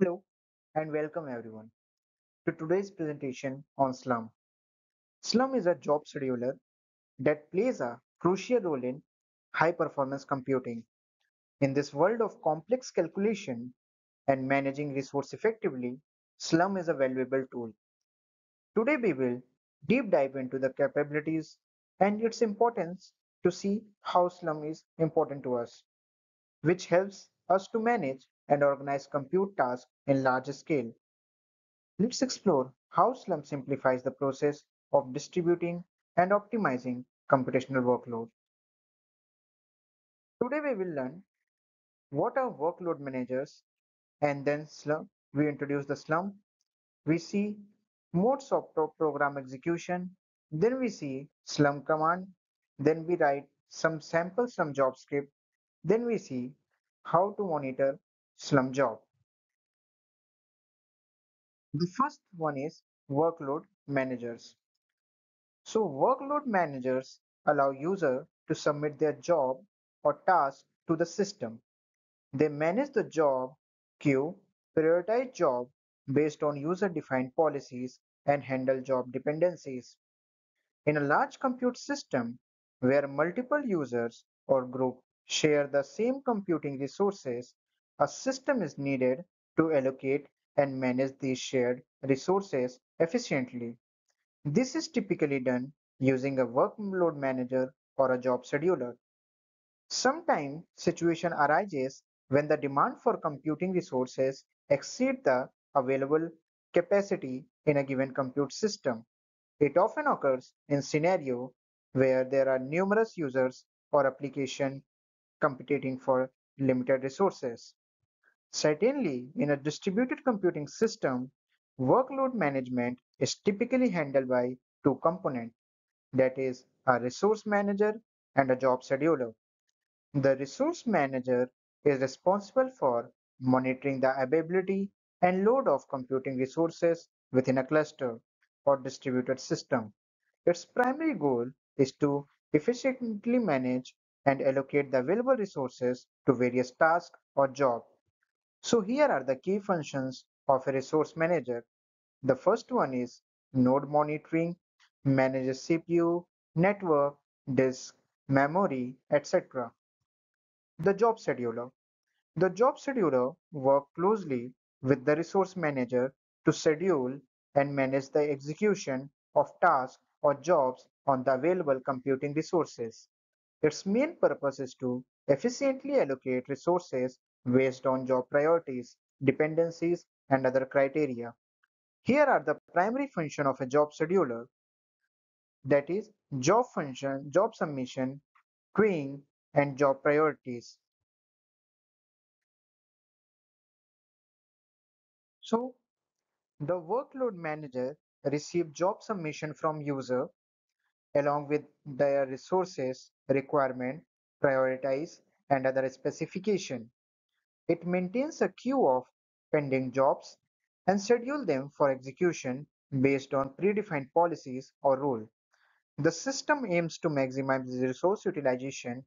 Hello and welcome everyone to today's presentation on Slurm. Slurm is a job scheduler that plays a crucial role in high performance computing. In this world of complex calculation and managing resource effectively, Slurm is a valuable tool. Today we will deep dive into the capabilities and its importance to see how Slurm is important to us, which helps us to manage and organize compute tasks in large scale. Let's explore how Slurm simplifies the process of distributing and optimizing computational workload. Today we will learn what are workload managers and then Slurm. We introduce the Slurm. We see modes of program execution. Then we see Slurm command. Then we write some sample Slurm job script. Then we see how to monitor Slurm job. The first one is workload managers. So workload managers allow user to submit their job or task to the system. They manage the job queue, prioritize job based on user-defined policies and handle job dependencies. In a large compute system where multiple users or group share the same computing resources, a system is needed to allocate and manage these shared resources efficiently. This is typically done using a workload manager or a job scheduler. Sometimes situation arises when the demand for computing resources exceed the available capacity in a given compute system. It often occurs in scenario where there are numerous users or application competing for limited resources. Certainly, in a distributed computing system, workload management is typically handled by two components, that is, a resource manager and a job scheduler. The resource manager is responsible for monitoring the availability and load of computing resources within a cluster or distributed system. Its primary goal is to efficiently manage and allocate the available resources to various tasks or jobs so here are the key functions of a resource manager. The first one is node monitoring, manages CPU, network, disk, memory, etc. The job scheduler. The job scheduler works closely with the resource manager to schedule and manage the execution of tasks or jobs on the available computing resources. Its main purpose is to efficiently allocate resources based on job priorities, dependencies, and other criteria. Here are the primary function of a job scheduler. That is job function, job submission, queuing, and job priorities. So the workload manager receives job submission from user along with their resources, requirement, prioritize, and other specification. It maintains a queue of pending jobs and schedule them for execution based on predefined policies or rule. The system aims to maximize resource utilization,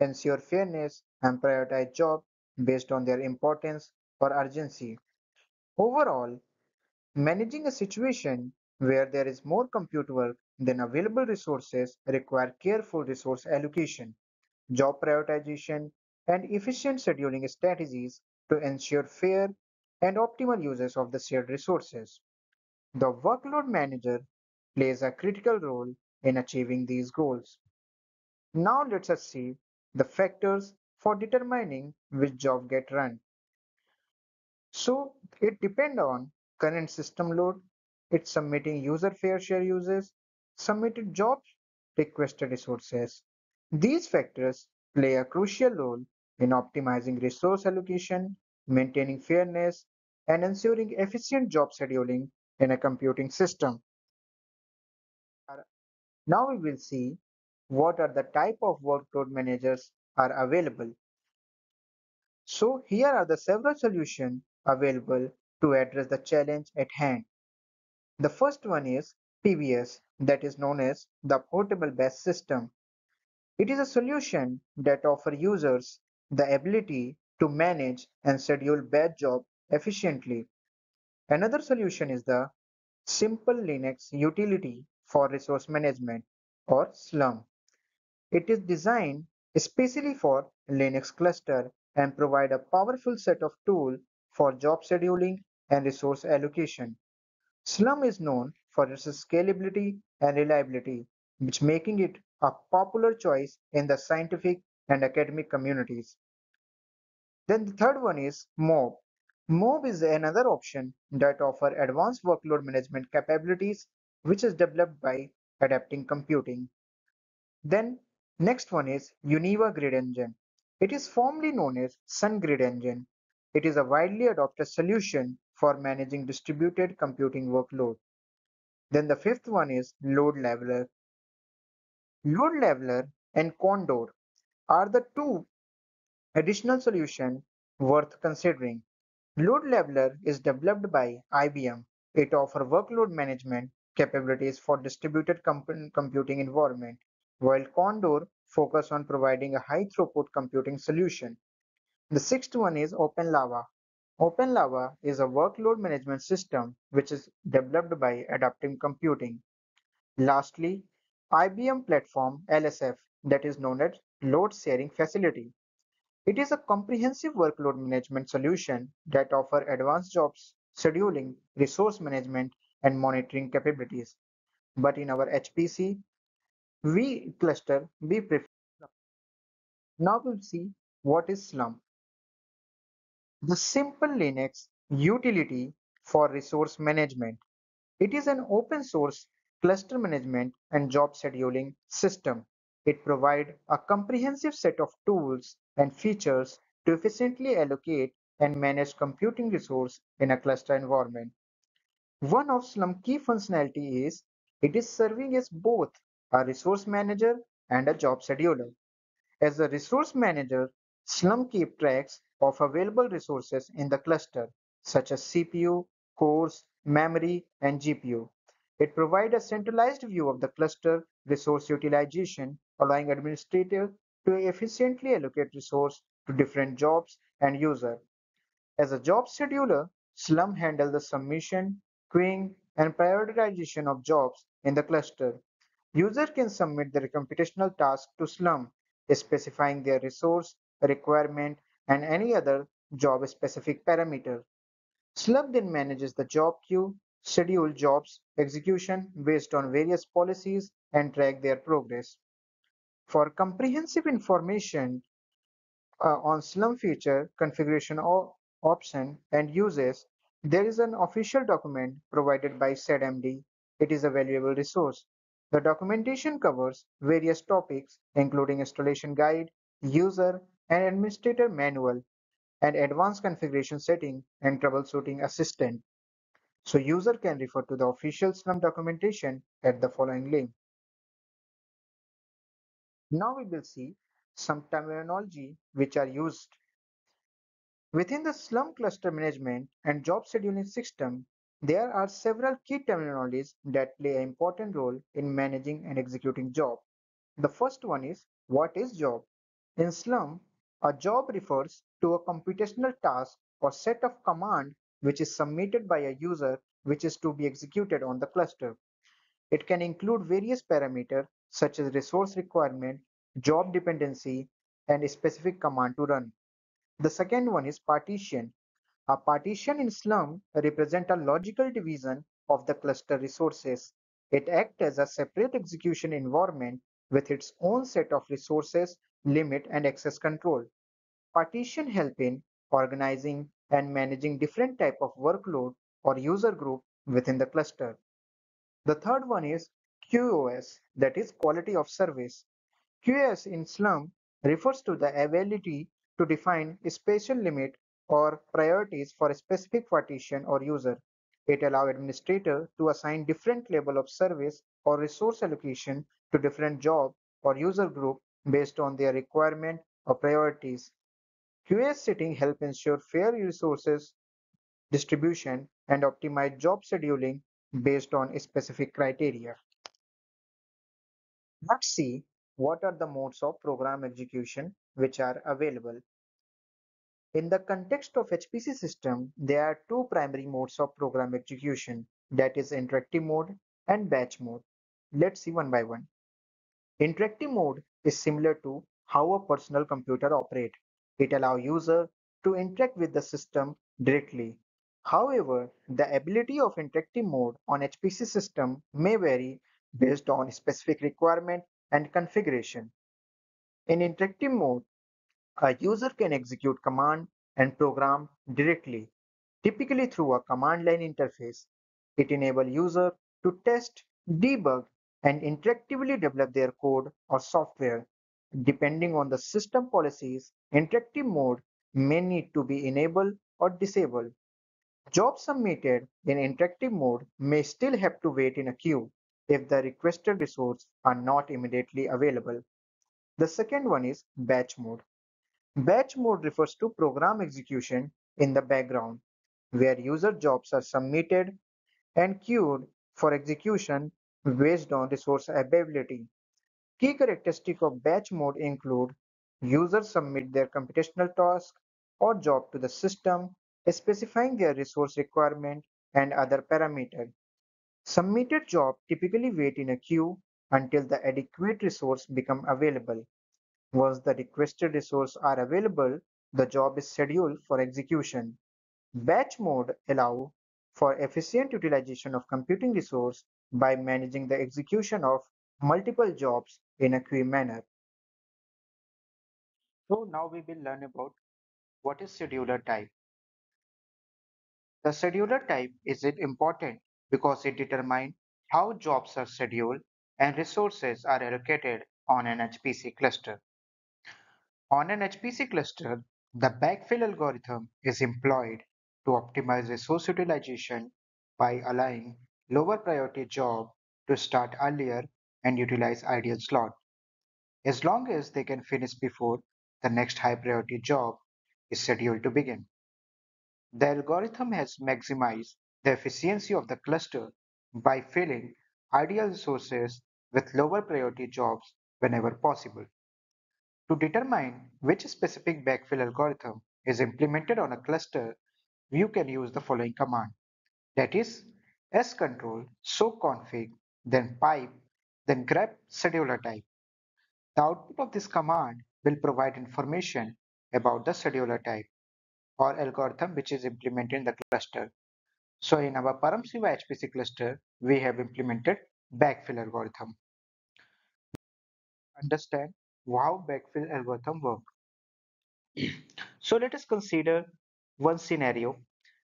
ensure fairness, and prioritize jobs based on their importance or urgency. Overall, managing a situation where there is more compute work than available resources require careful resource allocation, job prioritization, and efficient scheduling strategies to ensure fair and optimal uses of the shared resources. The workload manager plays a critical role in achieving these goals. Now let us see the factors for determining which job get run. So it depends on current system load, it's submitting user fair share uses, submitted jobs, requested resources. These factors play a crucial role in optimizing resource allocation, maintaining fairness, and ensuring efficient job scheduling in a computing system. Now we will see what are the type of workload managers are available. So here are the several solutions available to address the challenge at hand. The first one is PBS that is known as the Portable Batch System. It is a solution that offers users the ability to manage and schedule batch jobs efficiently. Another solution is the Simple Linux Utility for Resource Management or SLURM. It is designed especially for Linux cluster and provide a powerful set of tools for job scheduling and resource allocation. SLURM is known for its scalability and reliability, which making it a popular choice in the scientific and academic communities. Then the third one is Moab. Moab is another option that offer advanced workload management capabilities, which is developed by Adaptive Computing. Then next one is Univa Grid Engine. It is formerly known as Sun Grid Engine. It is a widely adopted solution for managing distributed computing workload. Then the fifth one is Load Leveler. Load Leveler and Condor are the two additional solutions worth considering. Load Leveler is developed by IBM. It offers workload management capabilities for distributed computing environment, while Condor focus on providing a high throughput computing solution. The sixth one is OpenLava. OpenLava is a workload management system which is developed by Adaptive Computing. Lastly, IBM Platform LSF that is known as Load Sharing Facility. It is a comprehensive workload management solution that offers advanced jobs scheduling, resource management, and monitoring capabilities. But in our HPC, we cluster, we prefer. Now we'll see what is Slurm. The simple Linux utility for resource management. It is an open source cluster management and job scheduling system. It provides a comprehensive set of tools and features to efficiently allocate and manage computing resources in a cluster environment. One of Slurm key functionality is it is serving as both a resource manager and a job scheduler. As a resource manager, Slurm keep tracks of available resources in the cluster, such as CPU, cores, memory, and GPU. It provides a centralized view of the cluster resource utilization, allowing administrators to efficiently allocate resources to different jobs and users. As a job scheduler, Slurm handles the submission, queuing, and prioritization of jobs in the cluster. User can submit their computational task to Slurm, specifying their resource, requirement, and any other job-specific parameter. Slurm then manages the job queue, schedule jobs execution based on various policies, and track their progress. For comprehensive information uh, on Slurm feature, configuration option, and uses, there is an official document provided by SchedMD. It is a valuable resource. The documentation covers various topics, including installation guide, user and administrator manual, and advanced configuration setting and troubleshooting assistant. So user can refer to the official Slurm documentation at the following link. Now we will see some terminology which are used. Within the Slurm cluster management and job scheduling system, there are several key terminologies that play an important role in managing and executing job. The first one is what is job? In Slurm, a job refers to a computational task or set of command which is submitted by a user which is to be executed on the cluster. It can include various parameters such as resource requirement, job dependency, and a specific command to run. The second one is partition. A partition in Slurm represents a logical division of the cluster resources. It acts as a separate execution environment with its own set of resources, limit, and access control. Partition help in organizing and managing different type of workload or user group within the cluster. The third one is QoS, that is quality of service. QoS in Slurm refers to the ability to define a spatial limit or priorities for a specific partition or user. It allows administrator to assign different level of service or resource allocation to different job or user group based on their requirement or priorities. QoS setting help ensure fair resources distribution and optimize job scheduling based on specific criteria. Let's see what are the modes of program execution which are available. In the context of HPC system, there are two primary modes of program execution, that is interactive mode and batch mode. Let's see one by one. Interactive mode is similar to how a personal computer operate. It allow user to interact with the system directly. However, the ability of interactive mode on HPC system may vary based on specific requirement and configuration. In interactive mode, a user can execute command and program directly, typically through a command line interface. It enables user to test, debug, and interactively develop their code or software. Depending on the system policies, interactive mode may need to be enabled or disabled. Jobs submitted in interactive mode may still have to wait in a queue if the requested resources are not immediately available. The second one is batch mode. Batch mode refers to program execution in the background, where user jobs are submitted and queued for execution based on resource availability. Key characteristics of batch mode include users submit their computational task or job to the system, specifying their resource requirement and other parameters. Submitted job typically wait in a queue until the adequate resource become available. Once the requested resource are available, the job is scheduled for execution. Batch mode allow for efficient utilization of computing resource by managing the execution of multiple jobs in a queue manner. So now we will learn about what is scheduler type. The scheduler type is it important because it determines how jobs are scheduled and resources are allocated on an HPC cluster. On an HPC cluster, the backfill algorithm is employed to optimize resource utilization by allowing lower priority job to start earlier and utilize ideal slot. As long as they can finish before the next high priority job is scheduled to begin. The algorithm has maximized the efficiency of the cluster by filling ideal resources with lower priority jobs whenever possible. To determine which specific backfill algorithm is implemented on a cluster, you can use the following command. That is scontrol config, then pipe, then grep scheduler type. The output of this command will provide information about the scheduler type or algorithm which is implemented in the cluster. So in our Param Shivay HPC cluster, we have implemented backfill algorithm. Understand how backfill algorithm work. so let us consider one scenario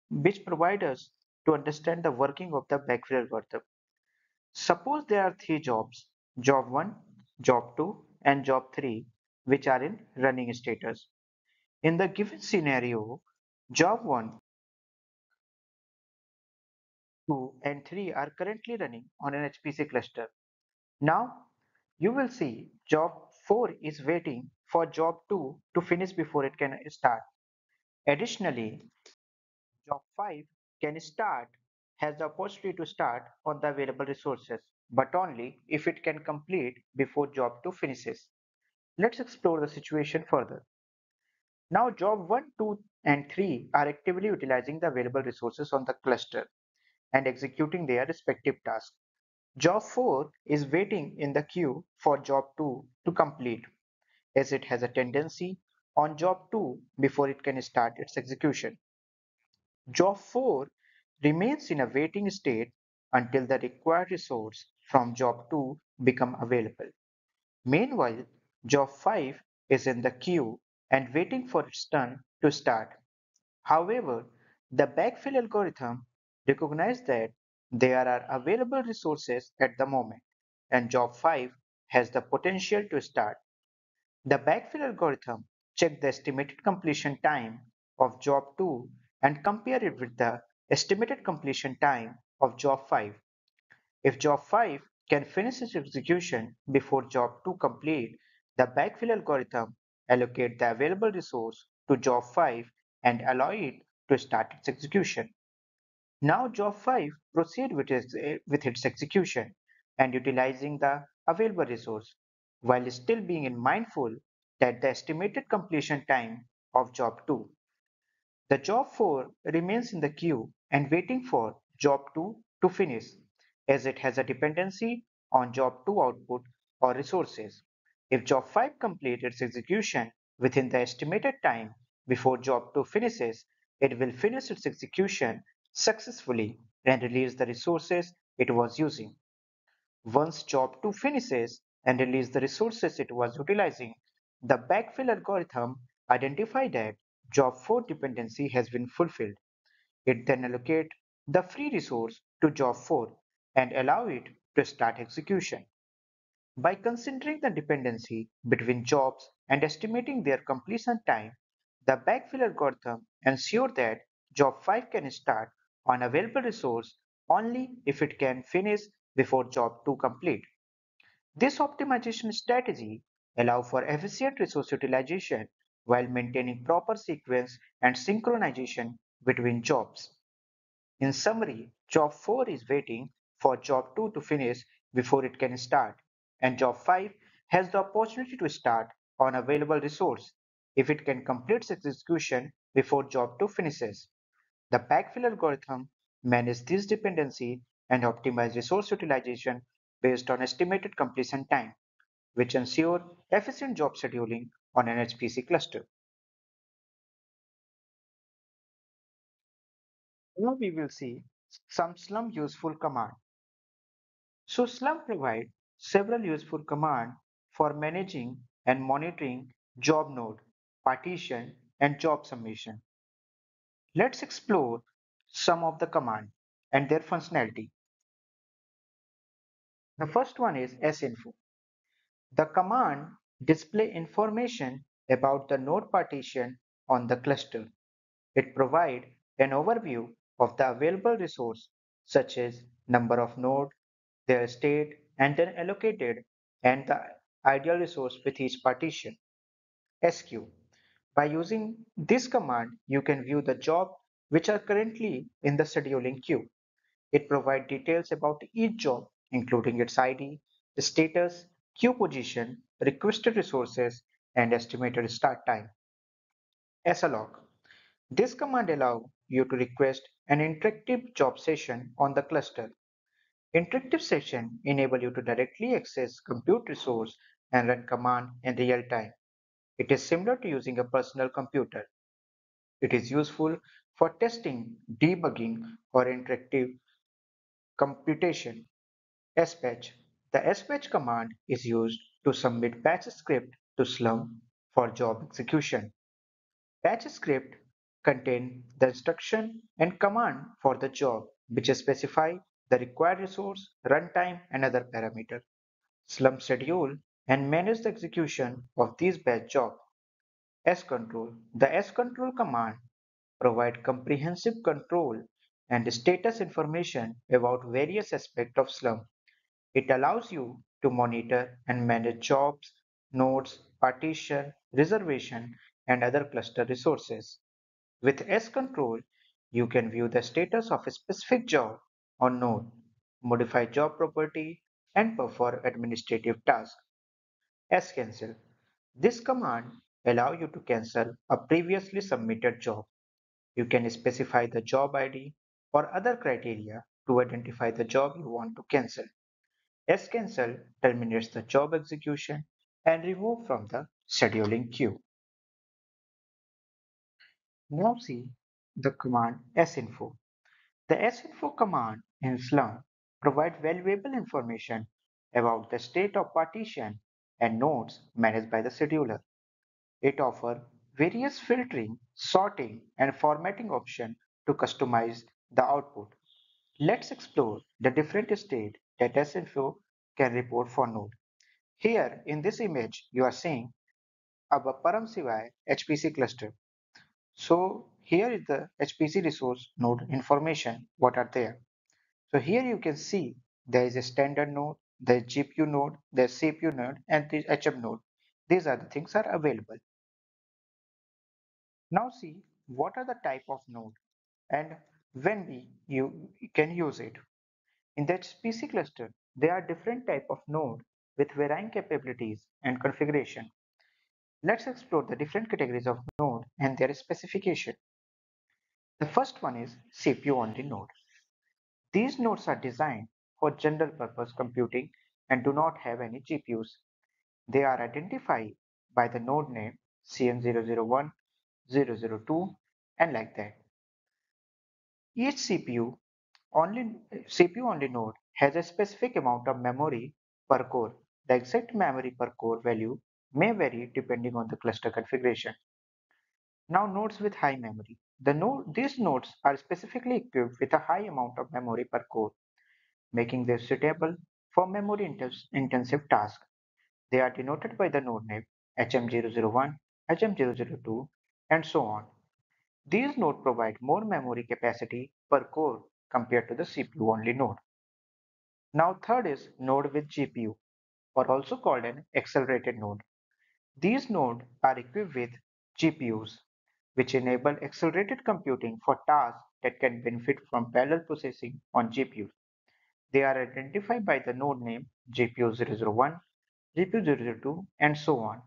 which provide us to understand the working of the backfill algorithm. Suppose there are three jobs, job 1, job 2 and job 3 which are in running status. In the given scenario, job 1, 2 and 3 are currently running on an HPC cluster. Now you will see job 4 is waiting for job 2 to finish before it can start. Additionally, job 5 can start, has the opportunity to start on the available resources, but only if it can complete before job 2 finishes. Let's explore the situation further. Now job 1, 2 and 3 are actively utilizing the available resources on the cluster and executing their respective tasks. Job 4 is waiting in the queue for job 2 to complete as it has a tendency on job 2 before it can start its execution. Job 4 remains in a waiting state until the required resource from job 2 become available. Meanwhile, job 5 is in the queue and waiting for its turn to start. However, the backfill algorithm recognizes that there are available resources at the moment, and job 5 has the potential to start. The backfill algorithm checks the estimated completion time of job 2 and compare it with the estimated completion time of job 5. If job 5 can finish its execution before job 2 complete, the backfill algorithm allocate the available resource to job 5 and allow it to start its execution. Now job 5 proceed with its, eh, with its execution and utilizing the available resource while still being mindful that the estimated completion time of job 2 The job 4 remains in the queue and waiting for job 2 to finish as it has a dependency on job 2 output or resources. If job 5 completes its execution within the estimated time before job 2 finishes, it will finish its execution successfully and release the resources it was using. Once job 2 finishes and release the resources it was utilizing, the backfill algorithm identifies that job 4 dependency has been fulfilled. It then allocate the free resource to job 4 and allow it to start execution. By considering the dependency between jobs and estimating their completion time, the backfill algorithm ensures that job 5 can start on available resource only if it can finish before job 2 complete. This optimization strategy allows for efficient resource utilization while maintaining proper sequence and synchronization between jobs. In summary, job 4 is waiting for job 2 to finish before it can start, and job 5 has the opportunity to start on available resource if it can complete its execution before job 2 finishes. The backfill algorithm manages this dependency and optimizes resource utilization based on estimated completion time, which ensure efficient job scheduling on an HPC cluster. Now we will see some Slurm useful command. So Slurm provide several useful command for managing and monitoring job node, partition, and job summation. Let's explore some of the command and their functionality. The first one is sinfo. The command display information about the node partition on the cluster. It provides an overview of the available resource such as number of node, their state, and then allocated and the ideal resource with each partition. squeue. By using this command, you can view the job which are currently in the scheduling queue. It provides details about each job, including its ID, status, queue position, requested resources, and estimated start time. salloc. This command allows you to request an interactive job session on the cluster. Interactive session enable you to directly access compute resource and run command in real time. It is similar to using a personal computer. It is useful for testing, debugging, or interactive computation. Sbatch. The sbatch command is used to submit batch script to Slurm for job execution. Batch script contain the instruction and command for the job which specify the required resource, runtime, and other parameter. Slurm schedule and manage the execution of these batch jobs. S-control. The S-control command provide comprehensive control and status information about various aspects of Slurm. It allows you to monitor and manage jobs, nodes, partition, reservation, and other cluster resources. With S-control, you can view the status of a specific job or node, modify job property, and perform administrative tasks. S-cancel. This command allows you to cancel a previously submitted job. You can specify the job ID or other criteria to identify the job you want to cancel. S-cancel terminates the job execution and remove from the scheduling queue. Now see the command sinfo. The sinfo command in Slurm provides valuable information about the state of partition and nodes managed by the scheduler. It offers various filtering, sorting, and formatting options to customize the output. Let's explore the different state that sinfo can report for node. Here in this image, you are seeing a Param Shivay HPC cluster. So here is the HPC resource node information, what are there. So here you can see there is a standard node, the GPU node, the CPU node, and the HM node. These are the things are available. Now see what are the type of node and when we you can use it. In the HPC cluster, there are different type of node with varying capabilities and configuration. Let's explore the different categories of node and their specification. The first one is CPU-only node. These nodes are designed for general purpose computing and do not have any GPUs. They are identified by the node name CN001, 002 and like that. Each CPU only, CPU only node has a specific amount of memory per core. The exact memory per core value may vary depending on the cluster configuration. Now nodes with high memory. The node, these nodes are specifically equipped with a high amount of memory per core, making them suitable for memory intensive tasks. They are denoted by the node name HM001, HM002, and so on. These nodes provide more memory capacity per core compared to the CPU-only node. Now third is node with GPU, or also called an accelerated node. These nodes are equipped with GPUs which enable accelerated computing for tasks that can benefit from parallel processing on GPUs. They are identified by the node name GPU001, GPU002, and so on.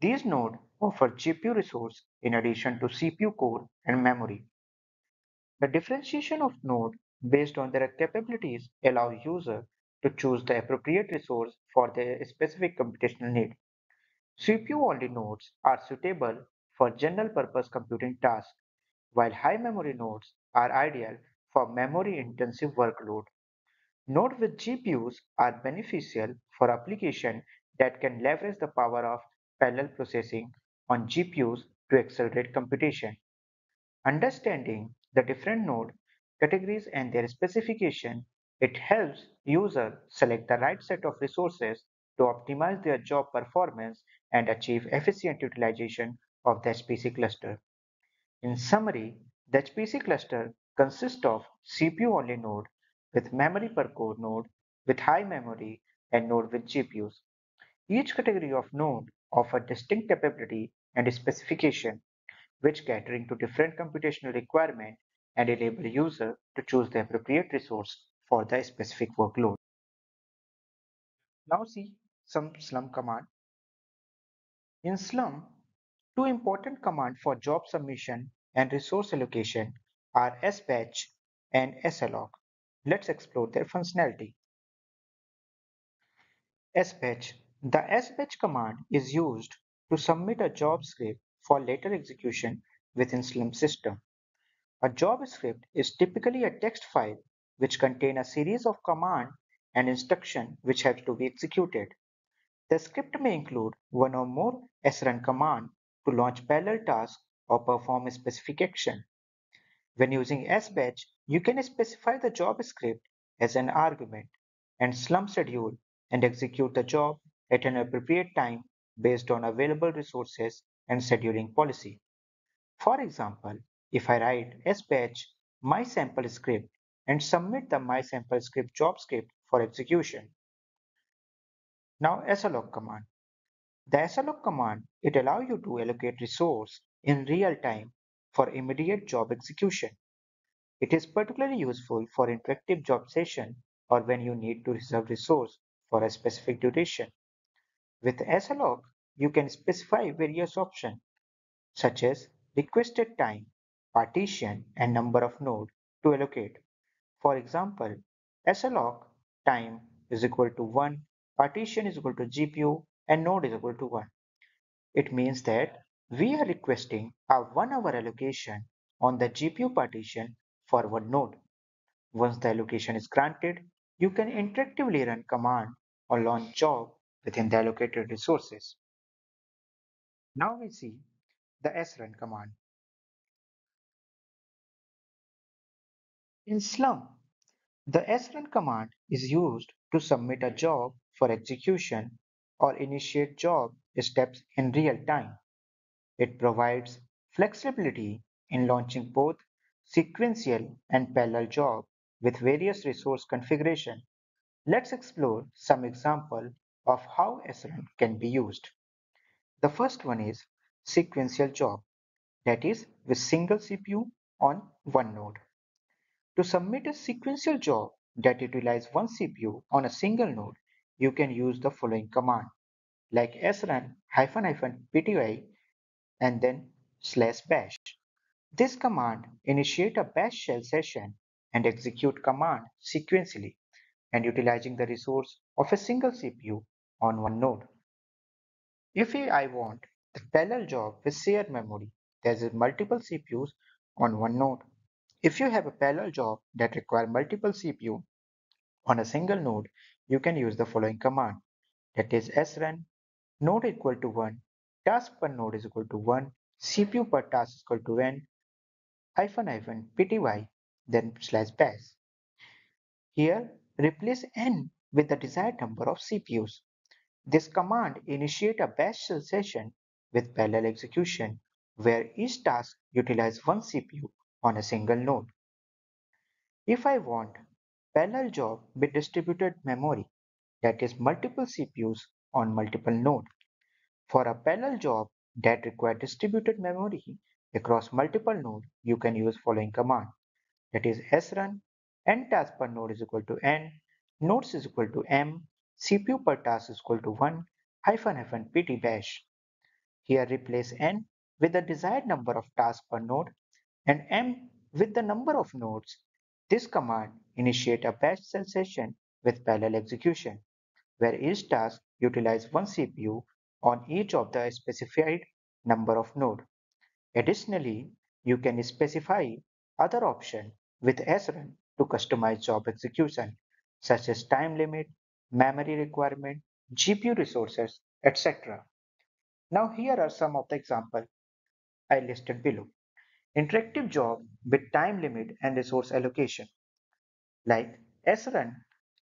These nodes offer GPU resource in addition to CPU core and memory. The differentiation of nodes based on their capabilities allow user to choose the appropriate resource for their specific computational need. CPU-only nodes are suitable for general-purpose computing tasks, while high-memory nodes are ideal for memory-intensive workload. Nodes with GPUs are beneficial for applications that can leverage the power of parallel processing on GPUs to accelerate computation. Understanding the different node categories and their specification, it helps user select the right set of resources to optimize their job performance and achieve efficient utilization of the HPC cluster. In summary, the HPC cluster consists of CPU-only node with memory per core node with high memory and node with GPUs. Each category of node offer distinct capability and specification which catering to different computational requirement and enable user to choose the appropriate resource for the specific workload. Now see some slurm command. In slurm, Two important commands for job submission and resource allocation are sbatch and salloc. Let's explore their functionality. sbatch. The sbatch command is used to submit a job script for later execution within Slurm system. A job script is typically a text file which contain a series of command and instruction which have to be executed. The script may include one or more srun command to launch parallel tasks or perform a specific action. When using sbatch, you can specify the job script as an argument and slurm schedule and execute the job at an appropriate time based on available resources and scheduling policy. For example, if I write sbatch my sample script and submit the my sample script job script for execution. Now salloc command. The salloc command, it allows you to allocate resource in real time for immediate job execution. It is particularly useful for interactive job session or when you need to reserve resource for a specific duration. With salloc, you can specify various options such as requested time, partition, and number of node to allocate. For example, salloc time is equal to 1, partition is equal to GPU, and node is equal to 1. It means that we are requesting a 1 hour allocation on the GPU partition for one node. Once the allocation is granted, you can interactively run command or launch job within the allocated resources. Now we see the srun command. In Slurm, the srun command is used to submit a job for execution or initiate job steps in real time. It provides flexibility in launching both sequential and parallel job with various resource configuration. Let's explore some example of how srun can be used. The first one is sequential job, that is with single CPU on one node. To submit a sequential job that utilizes one CPU on a single node, you can use the following command like srun hyphen hyphen pty and then slash bash. This command initiate a bash shell session and execute command sequentially and utilizing the resource of a single CPU on one node. If I want the parallel job with shared memory, there is multiple CPUs on one node. If you have a parallel job that require multiple CPU on a single node, you can use the following command that is srun node equal to 1, task per node is equal to 1, CPU per task is equal to n, hyphen hyphen pty, then slash bash. Here, replace n with the desired number of CPUs. This command initiate a bash shell session with parallel execution where each task utilizes one CPU on a single node. If I want parallel job with distributed memory, that is multiple CPUs on multiple node. For a parallel job that requires distributed memory across multiple nodes, you can use following command. That is srun n task per node is equal to n, nodes is equal to m, CPU per task is equal to 1 hyphen hyphen pt bash. Here replace n with the desired number of tasks per node and m with the number of nodes. This command initiate a bash session with parallel execution, where each task utilizes one CPU on each of the specified number of nodes. Additionally, you can specify other options with srun to customize job execution, such as time limit, memory requirement, GPU resources, etc. Now here are some of the examples I listed below. Interactive job with time limit and resource allocation. Like srun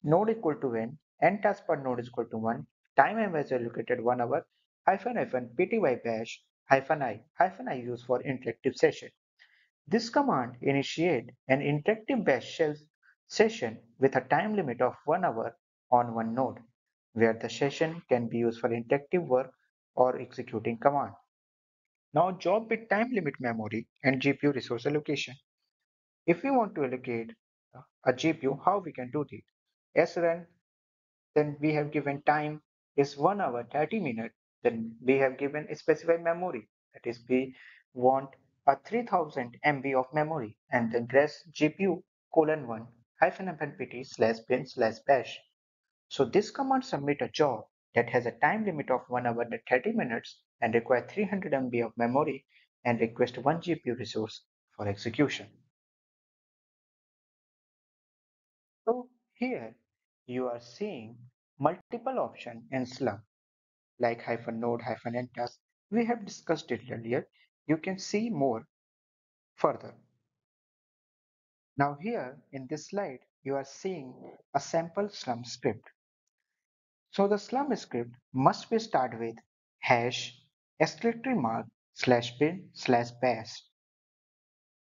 node equal to n, n task per node is equal to 1, time m is allocated 1 hour, hyphen hyphen pty bash hyphen i hyphen i used for interactive session. This command initiate an interactive bash shell session with a time limit of 1 hour on one node, where the session can be used for interactive work or executing command. Now job with time limit memory and GPU resource allocation. If we want to allocate a GPU, how we can do this? srun, then we have given time is 1 hour 30 minutes. Then we have given a specified memory. That is, we want a 3000 MB of memory and then press GPU colon 1 hyphen pt slash bin slash bash. So this command submit a job that has a time limit of 1 hour and 30 minutes and require 300 MB of memory and request 1 GPU resource for execution. So here you are seeing multiple option in Slurm like hyphen node hyphen n task. We have discussed it earlier. You can see more further. Now here in this slide, you are seeing a sample Slurm script. So the Slurm script must be start with hash exclamatory mark slash bin slash bash.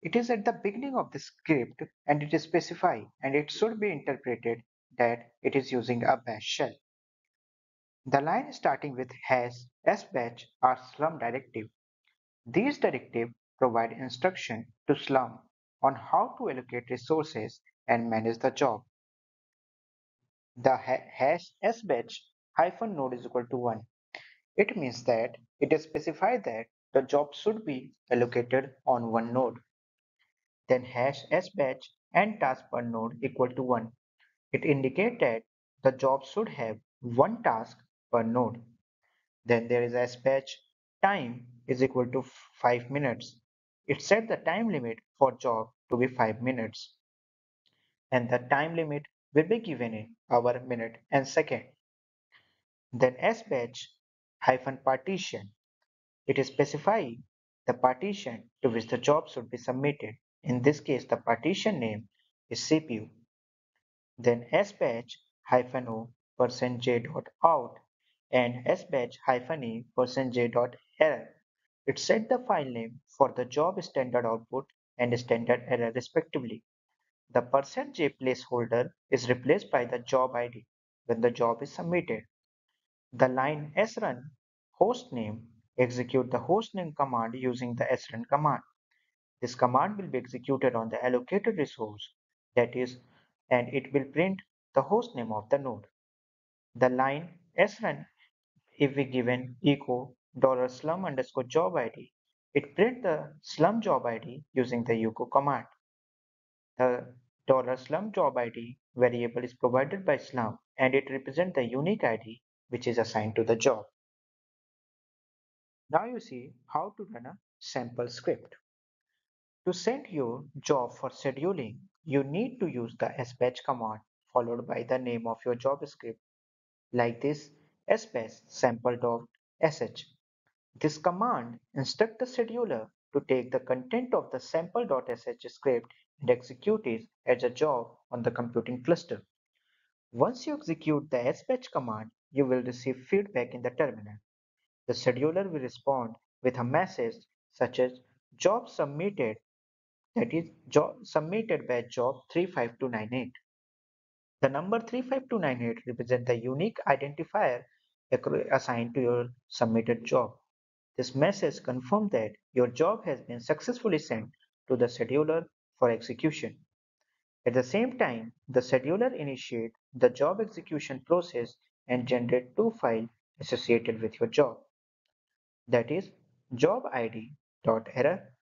It is at the beginning of the script and it is specified and it should be interpreted that it is using a bash shell. The line starting with hash sbatch are slurm directive. These directives provide instruction to slurm on how to allocate resources and manage the job. The hash sbatch hyphen node is equal to 1. It means that it is specified that the job should be allocated on one node. Then hash sbatch n task per node equal to 1. It indicated the job should have one task per node. Then there is sbatch time is equal to 5 minutes. It set the time limit for job to be 5 minutes. And the time limit will be given in hour, minute and second. Then sbatch hyphen partition. It is specifying the partition to which the job should be submitted. In this case, the partition name is CPU. Then sbatch hyphen o percent j dot out and sbatch hyphen e percent j dot error. It set the file name for the job standard output and standard error respectively. The percent %j placeholder is replaced by the job ID when the job is submitted. The line srun hostname execute the hostname command using the srun command. This command will be executed on the allocated resource that is and it will print the hostname of the node. The line srun if we given echo dollar slurm underscore job id It print the slurm job ID using the echo command. The dollar $slurm job ID variable is provided by slurm and it represents the unique ID which is assigned to the job. Now you see how to run a sample script. To send your job for scheduling, you need to use the sbatch command followed by the name of your job script like this sbatch sample.sh. This command instructs the scheduler to take the content of the sample.sh script and execute it as a job on the computing cluster. Once you execute the sbatch command, you will receive feedback in the terminal. The scheduler will respond with a message such as job submitted that is job submitted by job 35298. The number 35298 represents the unique identifier assigned to your submitted job. This message confirms that your job has been successfully sent to the scheduler for execution. At the same time, the scheduler initiates the job execution process and generates two files associated with your job that is job id.error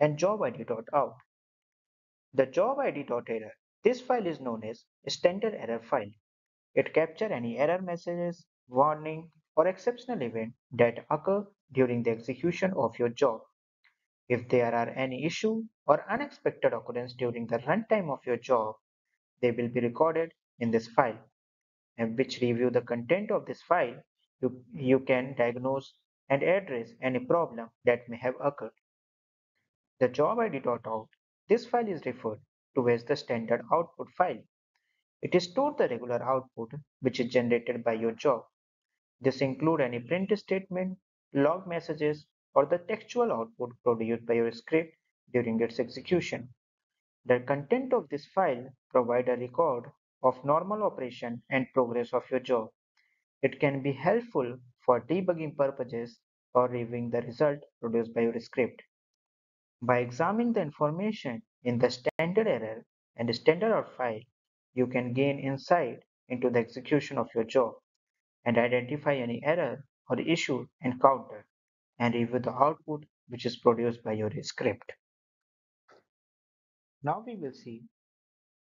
and job. The job id.error, this file is known as standard error file. It captures any error messages, warning, or exceptional event that occur during the execution of your job. If there are any issue or unexpected occurrence during the runtime of your job, they will be recorded in this file, and which review the content of this file, you, you can diagnose and address any problem that may have occurred. The job id.out, this file is referred to as the standard output file. It stores the regular output which is generated by your job. This includes any print statement, log messages, or the textual output produced by your script during its execution. The content of this file provides a record of normal operation and progress of your job. It can be helpful for debugging purposes or reviewing the result produced by your script. By examining the information in the standard error and standard out file, you can gain insight into the execution of your job and identify any error or issue encountered and review the output which is produced by your script. Now we will see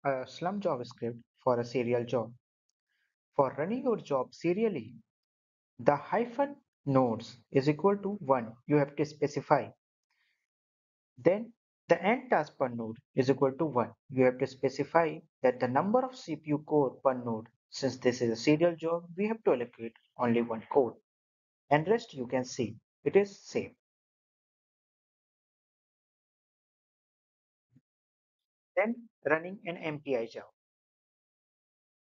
a Slurm job script for a serial job. For running your job serially, the hyphen nodes is equal to 1 you have to specify then the end task per node is equal to 1 you have to specify that the number of cpu core per node since this is a serial job we have to allocate only one core and rest you can see it is same. Then running an mpi job.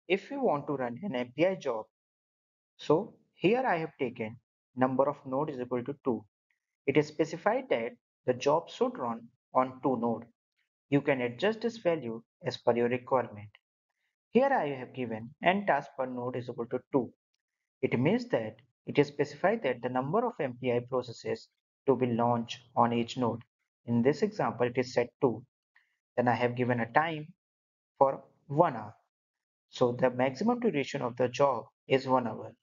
If you want to run an mpi job so here i have taken number of node is equal to 2. It is specified that the job should run on 2 node. You can adjust this value as per your requirement. Here I have given n tasks per node is equal to 2. It means that it is specified that the number of MPI processes to be launched on each node. In this example, it is set 2. Then I have given a time for 1 hour. So the maximum duration of the job is 1 hour.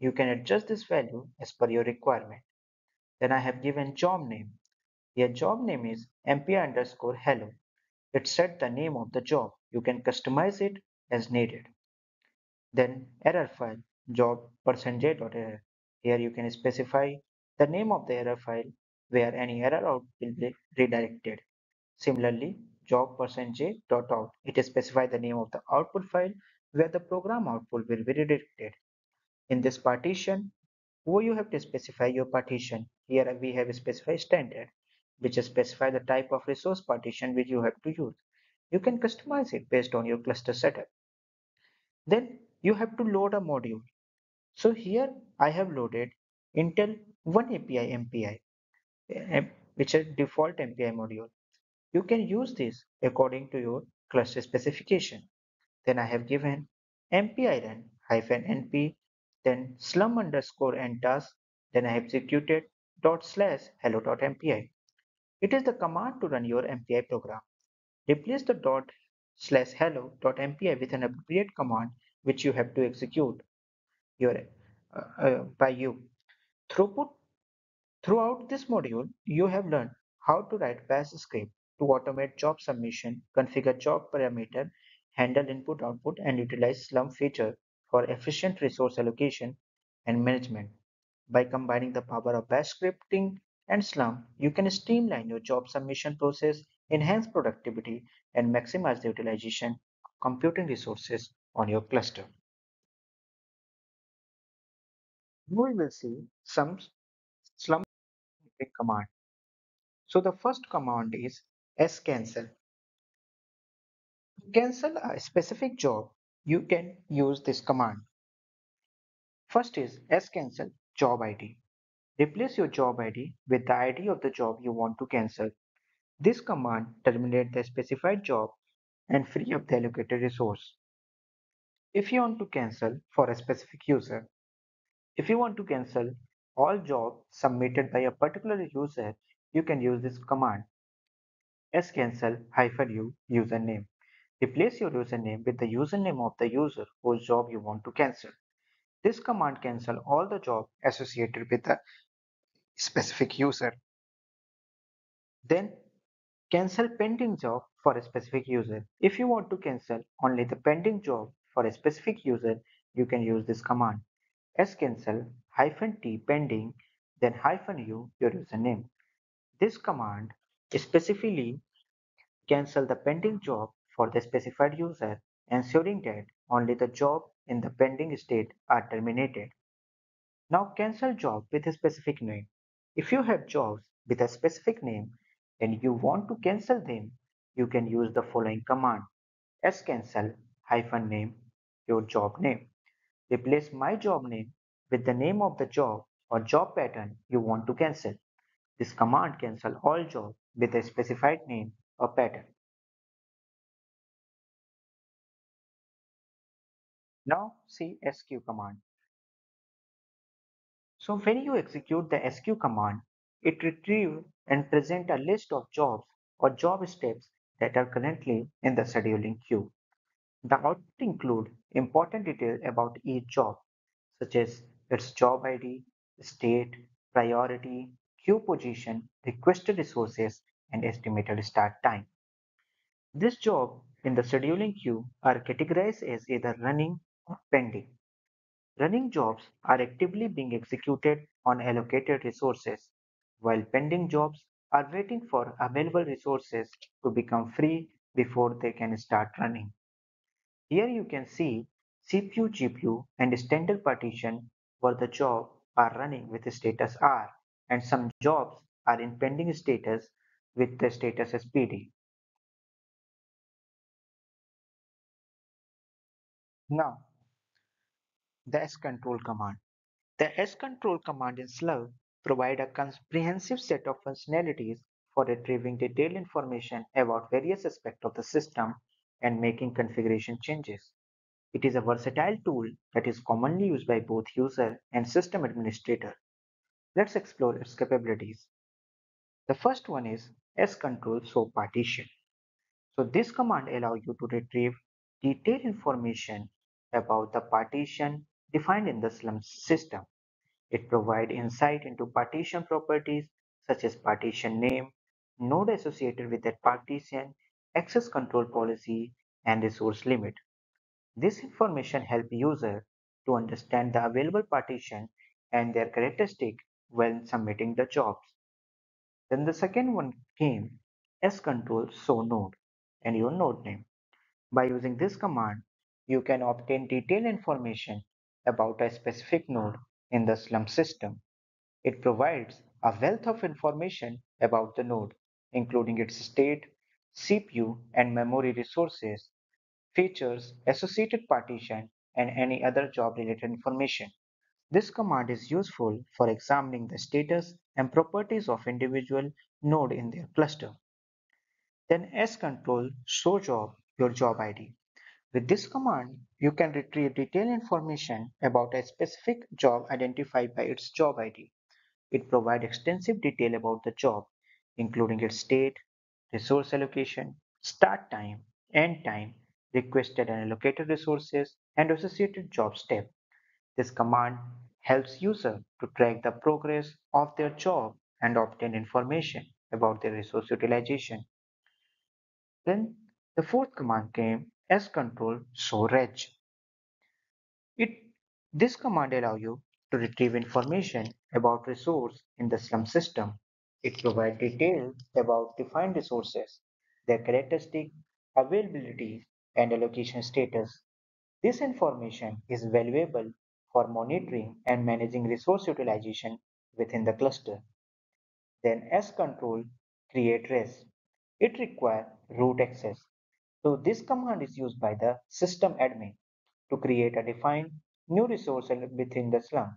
You can adjust this value as per your requirement. Then I have given job name. Your job name is mpi underscore hello. It set the name of the job. You can customize it as needed. Then error file job %j.error. Here you can specify the name of the error file where any error out will be redirected. Similarly, job %j.out. It specifies the name of the output file where the program output will be redirected. In this partition, who you have to specify your partition. Here we have specified standard, which specify the type of resource partition which you have to use. You can customize it based on your cluster setup. Then you have to load a module. So here I have loaded Intel oneAPI MPI, eh, which is default MPI module. You can use this according to your cluster specification. Then I have given mpirun hyphen np then SLURM underscore task, then I have executed dot slash hello dot mpi. It is the command to run your MPI program. Replace the dot slash hello dot mpi with an appropriate command which you have to execute your, uh, uh, by you. Throughput Throughout this module, you have learned how to write Bash script to automate job submission, configure job parameter, handle input-output, and utilize Slurm feature for efficient resource allocation and management. By combining the power of Bash scripting and Slurm, you can streamline your job submission process, enhance productivity, and maximize the utilization of computing resources on your cluster. We will see some Slurm command. So the first command is scancel. To cancel a specific job, you can use this command. First is scancel job ID. Replace your job ID with the ID of the job you want to cancel. This command terminates the specified job and free up the allocated resource. If you want to cancel for a specific user, if you want to cancel all jobs submitted by a particular user, you can use this command scancel-u username. Replace your username with the username of the user whose job you want to cancel. This command cancel all the jobs associated with the specific user. Then cancel pending job for a specific user. If you want to cancel only the pending job for a specific user, you can use this command scancel hyphen t pending then hyphen u your username. This command specifically cancel the pending job for the specified user, ensuring that only the job in the pending state are terminated. Now cancel job with a specific name. If you have jobs with a specific name and you want to cancel them, you can use the following command scancel hyphen name your job name. Replace my job name with the name of the job or job pattern you want to cancel. This command cancel all jobs with a specified name or pattern. Now see squeue command. So when you execute the squeue command, it retrieves and presents a list of jobs or job steps that are currently in the scheduling queue. The output include important details about each job, such as its job ID, state, priority, queue position, requested resources, and estimated start time. This job in the scheduling queue are categorized as either running pending. Running jobs are actively being executed on allocated resources, while pending jobs are waiting for available resources to become free before they can start running. Here you can see CPU, GPU, and standard partition where the job are running with status R and some jobs are in pending status with the status as PD. Now, the scontrol command. The scontrol command in Slurm provide a comprehensive set of functionalities for retrieving detailed information about various aspects of the system and making configuration changes. It is a versatile tool that is commonly used by both user and system administrator. Let's explore its capabilities. The first one is scontrol show partition. So this command allows you to retrieve detailed information about the partition defined in the Slurm system. It provides insight into partition properties such as partition name, node associated with that partition, access control policy, and resource limit. This information helps user to understand the available partition and their characteristic when submitting the jobs. Then the second one came scontrol show node and your node name. By using this command, you can obtain detailed information about a specific node in the Slurm system. It provides a wealth of information about the node, including its state, CPU, and memory resources, features, associated partition, and any other job-related information. This command is useful for examining the status and properties of individual node in their cluster. Then scontrol show job your job ID. With this command, you can retrieve detailed information about a specific job identified by its job ID. It provides extensive detail about the job, including its state, resource allocation, start time, end time, requested and allocated resources, and associated job step. This command helps user to track the progress of their job and obtain information about their resource utilization. Then the fourth command came scontrol show reg. It this command allow you to retrieve information about resource in the Slurm system. It provides details about defined resources, their characteristic, availability, and allocation status. This information is valuable for monitoring and managing resource utilization within the cluster. Then scontrol create res. It requires root access. So this command is used by the system admin to create a defined new resource within the slurm.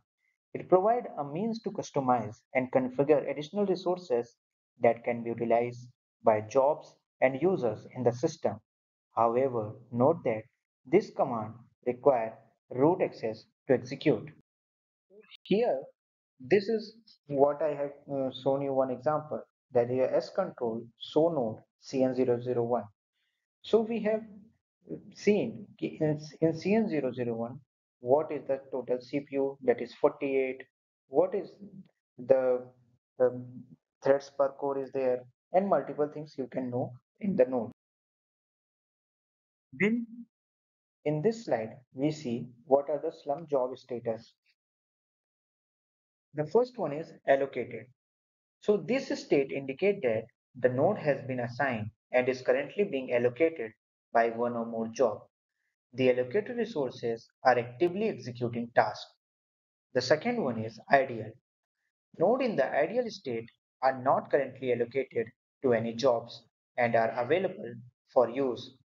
It provides a means to customize and configure additional resources that can be utilized by jobs and users in the system. However, note that this command requires root access to execute. Here, this is what I have uh, shown you one example that is scontrol show node CN001. So we have seen in, in CN001 what is the total CPU that is 48, what is the, the threads per core is there and multiple things you can know in the node. Then in this slide, we see what are the slurm job status. The first one is allocated. So this state indicate that the node has been assigned and is currently being allocated by one or more job. The allocated resources are actively executing tasks. The second one is ideal. Node in the ideal state are not currently allocated to any jobs and are available for use.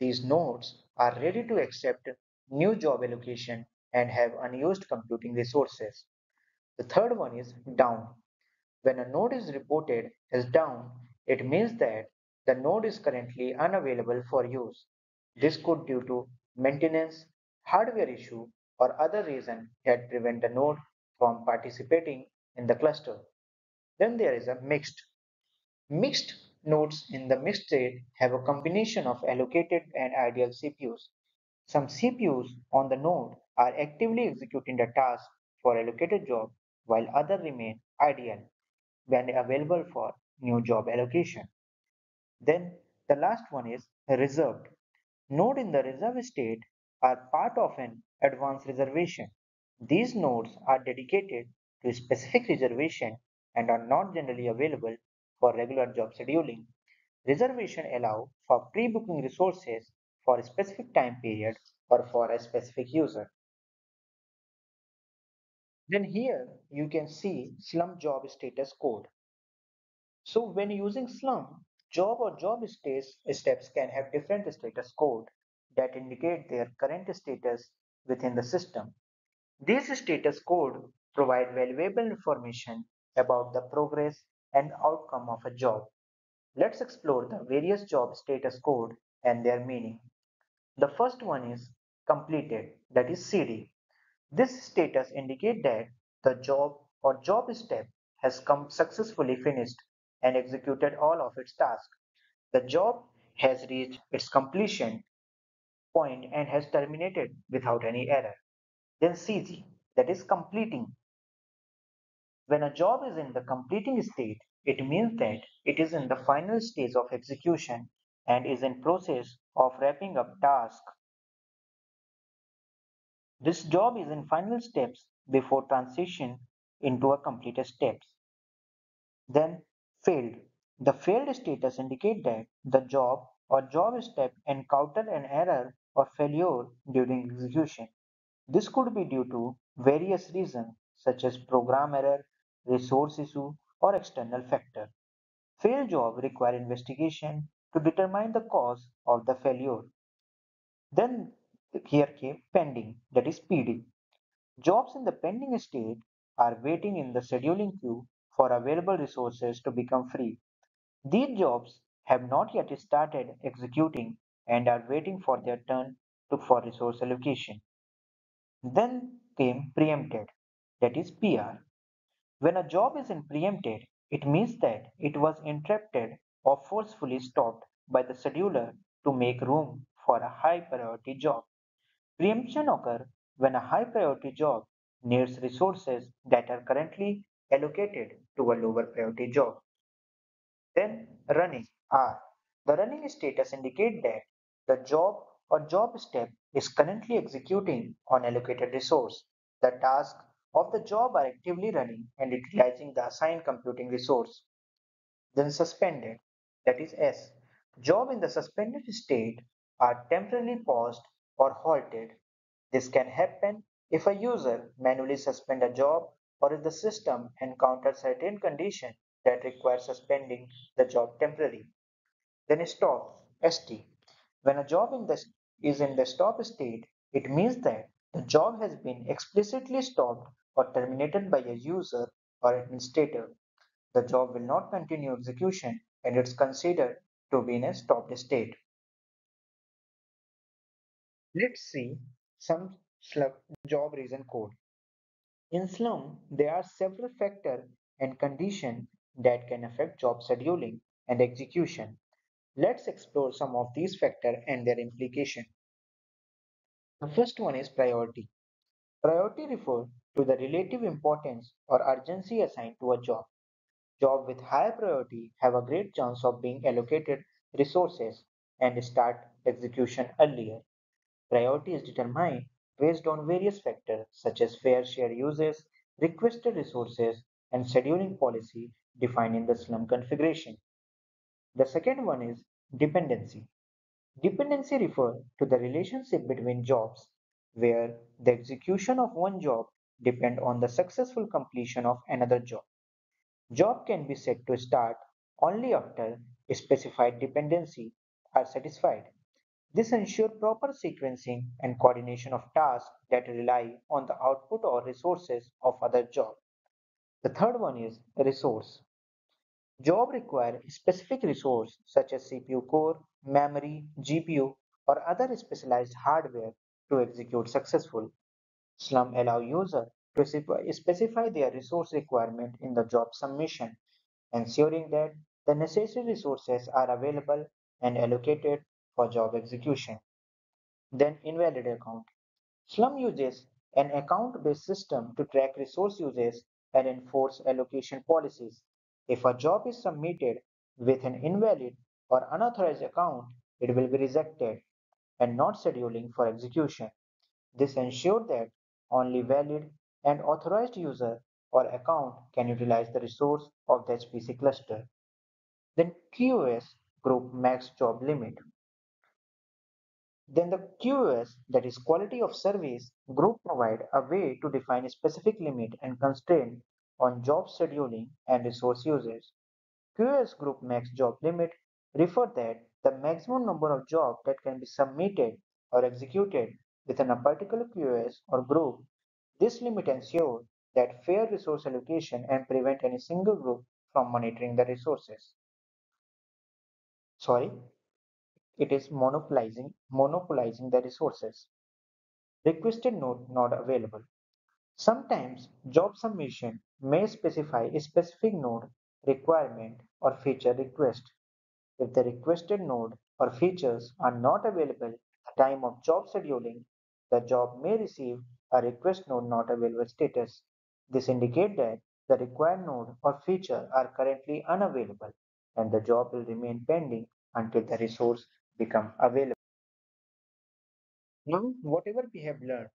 These nodes are ready to accept new job allocation and have unused computing resources. The third one is down. When a node is reported as down, it means that the node is currently unavailable for use. This could due to maintenance, hardware issue, or other reason that prevent the node from participating in the cluster. Then there is a mixed. Mixed nodes in the mixed state have a combination of allocated and ideal CPUs. Some CPUs on the node are actively executing the task for allocated job while other remain ideal when available for new job allocation. Then the last one is reserved. Nodes in the reserve state are part of an advanced reservation. These nodes are dedicated to a specific reservation and are not generally available for regular job scheduling. Reservation allow for pre-booking resources for a specific time period or for a specific user. Then here you can see slurm job status code. So when using slurm, Job or job steps can have different status code that indicate their current status within the system. These status code provide valuable information about the progress and outcome of a job. Let's explore the various job status code and their meaning. The first one is completed, that is CD. This status indicate that the job or job step has come successfully finished and executed all of its tasks. The job has reached its completion point and has terminated without any error. Then CG, that is completing. When a job is in the completing state, it means that it is in the final stage of execution and is in process of wrapping up task. This job is in final steps before transition into a completed steps. Then failed. The failed status indicates that the job or job step encountered an error or failure during execution. This could be due to various reasons such as program error, resource issue, or external factor. Failed job require investigation to determine the cause of the failure. Then here came pending, that is PD. Jobs in the pending state are waiting in the scheduling queue for available resources to become free. These jobs have not yet started executing and are waiting for their turn to for resource allocation. Then came preempted, that is PR. When a job is in preempted, it means that it was interrupted or forcefully stopped by the scheduler to make room for a high priority job. Preemption occurs when a high priority job needs resources that are currently allocated to a lower priority job. Then running R. The running status indicate that the job or job step is currently executing on allocated resource. The tasks of the job are actively running and utilizing the assigned computing resource. Then suspended, that is S. Job in the suspended state are temporarily paused or halted. This can happen if a user manually suspend a job or if the system encounters certain condition that requires suspending the job temporarily. Then stop, ST. When a job in the, is in the stop state, it means that the job has been explicitly stopped or terminated by a user or administrator. The job will not continue execution and it's considered to be in a stopped state. Let's see some job reason code. In Slurm, there are several factors and conditions that can affect job scheduling and execution. Let's explore some of these factors and their implication. The first one is priority. Priority refers to the relative importance or urgency assigned to a job. Jobs with higher priority have a great chance of being allocated resources and start execution earlier. Priority is determined based on various factors such as fair share uses, requested resources, and scheduling policy defined in the slurm configuration. The second one is dependency. Dependency refers to the relationship between jobs where the execution of one job depend on the successful completion of another job. Job can be set to start only after specified dependency are satisfied. This ensures proper sequencing and coordination of tasks that rely on the output or resources of other jobs. The third one is resource. Job require specific resource such as CPU core, memory, GPU, or other specialized hardware to execute successful. Slurm allow user to specify their resource requirement in the job submission, ensuring that the necessary resources are available and allocated for job execution. Then invalid account. Slurm uses an account-based system to track resource uses and enforce allocation policies. If a job is submitted with an invalid or unauthorized account, it will be rejected and not scheduling for execution. This ensures that only valid and authorized user or account can utilize the resource of the HPC cluster. Then QoS group max job limit. Then the QoS, that is quality of service, group provide a way to define a specific limit and constraint on job scheduling and resource usage. QoS group max job limit refer that the maximum number of jobs that can be submitted or executed within a particular QoS or group. This limit ensures that fair resource allocation and prevent any single group from monitoring the resources. Sorry, it is monopolizing, monopolizing the resources. Requested node not available. Sometimes job submission may specify a specific node requirement or feature request. If the requested node or features are not available at the time of job scheduling, the job may receive a request node not available status. This indicates that the required node or feature are currently unavailable and the job will remain pending until the resource become available. Now, whatever we have learned,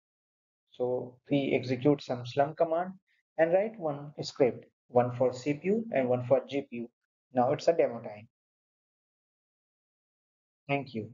so we execute some slurm command and write one script, one for CPU and one for GPU. Now it's a demo time. Thank you.